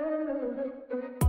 Oh,